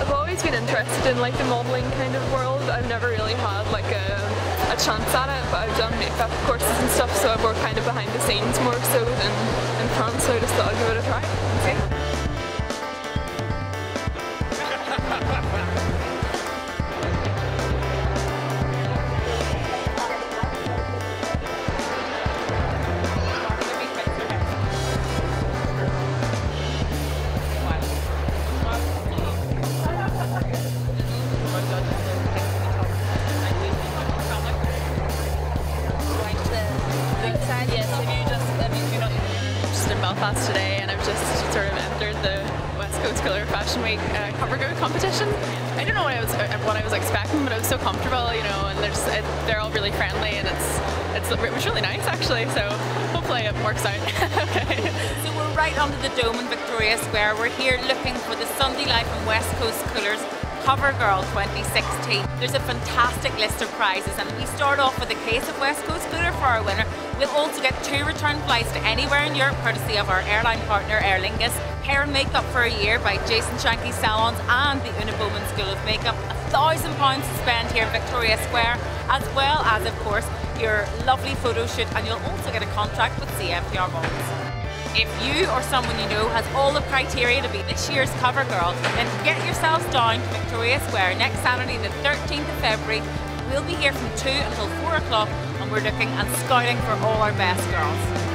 I've always been interested in like the modelling kind of world. I've never really had like a, a chance at it, but I've done makeup courses and stuff, so I've worked kind of behind the scenes more so than in front, so I just thought I'd give it a try. See? Belfast today and I've just sort of entered the West Coast Cooler Fashion Week uh, CoverGirl competition. I don't know what I was uh, what I was expecting, but I was so comfortable, you know, and it, they're all really friendly and it's it's it was really nice actually. So hopefully it works out. okay. So we're right under the dome in Victoria Square. We're here looking for the Sunday Life and West Coast Coolers CoverGirl 2016. There's a fantastic list of prizes and we start off with a case of West Coast Cooler for our winner. We'll also get two return flights to anywhere in Europe courtesy of our airline partner Aer Lingus, hair and makeup for a year by Jason Shankey Salons and the Una Bowman School of Makeup, a thousand pounds to spend here in Victoria Square, as well as of course your lovely photo shoot and you'll also get a contract with CMPR Malls. If you or someone you know has all the criteria to be this year's cover girl, then get yourselves down to Victoria Square next Saturday the 13th of February. We'll be here from 2 until 4 o'clock and we're looking and scouting for all our best girls.